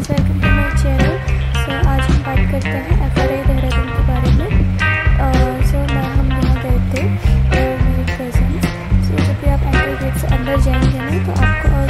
Guys welcome to my channel so आज हम बात करते हैं एफ़ आर आई देहरादून के बारे में। सो uh, so, हम यहाँ गए थे मेरे कज़न सो जब भी आप एंट्री गेट से अंदर जाएँगे ना तो आपको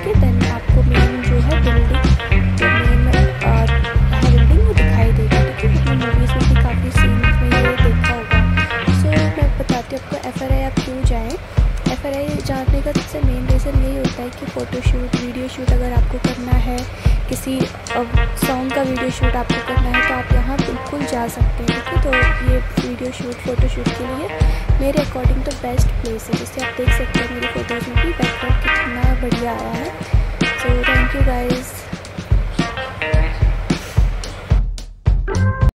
एफ़ आप क्यों जाएँ। एफ़ आर आई जाने का सबसे मेन रीज़न यही होता है कि फ़ोटोशूट वीडियो शूट अगर आपको करना है, किसी सॉन्ग का वीडियो शूट आपको करना है तो आप यहाँ बिल्कुल जा सकते हैं। ठीक तो ये वीडियो शूट फ़ोटोशूट के लिए मेरे अकॉर्डिंग तो बेस्ट प्लेस है। जिससे आप देख सकते हैं मेरी फ़ोटोज़ भी बैकग्राउंड कितना बढ़िया आया है।